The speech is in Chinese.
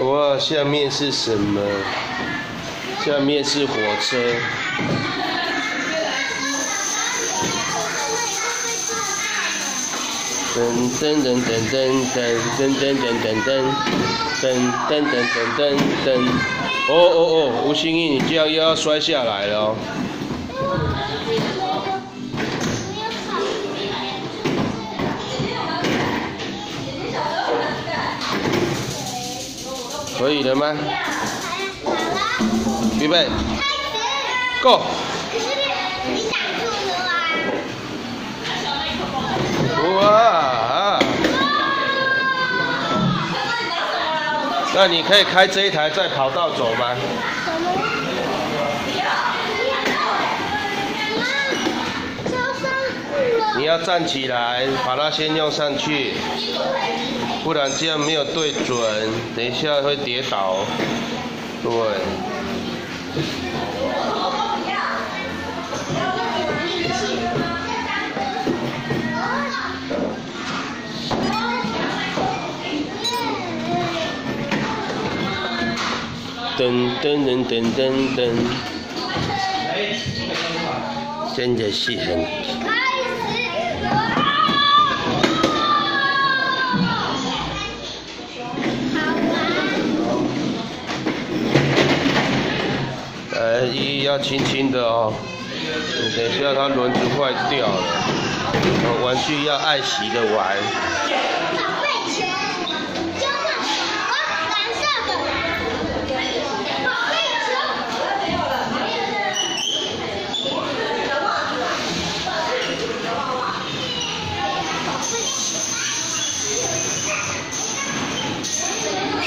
哇，下面是什么？下面是火车。噔噔噔噔噔噔噔噔噔噔噔噔噔噔噔噔。哦哦哦，吴心怡，你这样又要摔下来了。可以了吗？预备，Go！哇！那你可以开这一台在跑道走吗？站起来，把它先用上去。不然这样没有对准，等一下会跌倒。对。噔噔噔噔噔噔。真的是很。一要轻轻的哦，等一下它轮子坏掉了，玩具要爱惜的玩。